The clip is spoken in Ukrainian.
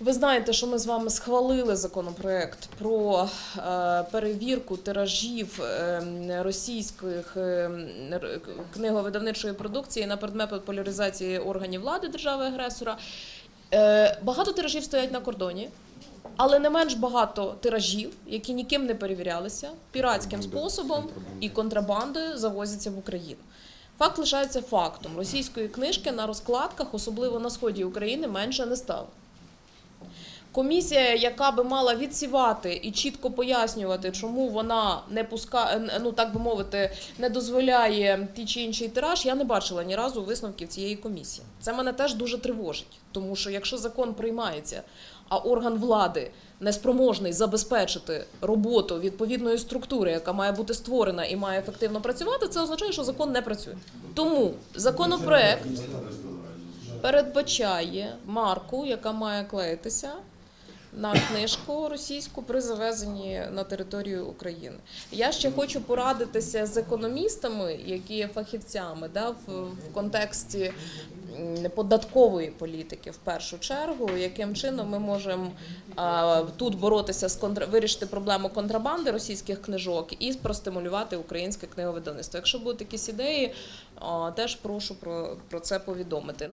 Ви знаєте, що ми з вами схвалили законопроект про е, перевірку тиражів е, російських е, книговидавничої продукції на предмет популяризації органів влади держави-агресора. Е, багато тиражів стоять на кордоні. Але не менш багато тиражів, які ніким не перевірялися, піратським способом і контрабандою завозяться в Україну. Факт лишається фактом. Російської книжки на розкладках, особливо на сході України, менше не стало. Комісія, яка би мала відсівати і чітко пояснювати, чому вона не пускає, ну так би мовити, не дозволяє ті чи інший тираж, я не бачила ні разу висновків цієї комісії. Це мене теж дуже тривожить, тому що якщо закон приймається, а орган влади неспроможний забезпечити роботу відповідної структури, яка має бути створена і має ефективно працювати, це означає, що закон не працює. Тому законопроект передбачає марку, яка має клеїтися на книжку російську при завезенні на територію України. Я ще хочу порадитися з економістами, які є фахівцями да, в, в контексті податкової політики в першу чергу, яким чином ми можемо а, тут боротися з контра... вирішити проблему контрабанди російських книжок і простимулювати українське книговидавництво. Якщо будуть якісь ідеї, а, теж прошу про, про це повідомити.